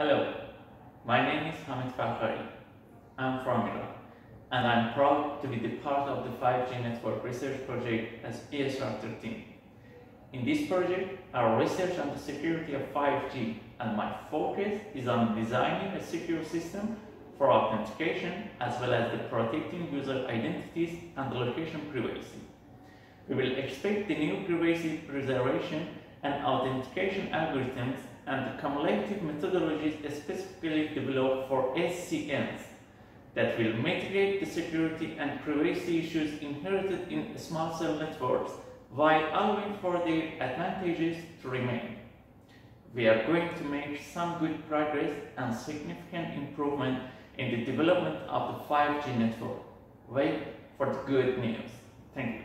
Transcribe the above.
Hello, my name is Hamed Farkhari. I'm from Iran and I'm proud to be the part of the 5G network research project as ESR 13. In this project, our research on the security of 5G and my focus is on designing a secure system for authentication as well as the protecting user identities and location privacy. We will expect the new privacy preservation and authentication algorithms and cumulative methodologies specifically developed for SCNs that will mitigate the security and privacy issues inherited in small cell networks while allowing for their advantages to remain. We are going to make some good progress and significant improvement in the development of the 5G network. Wait for the good news. Thank you.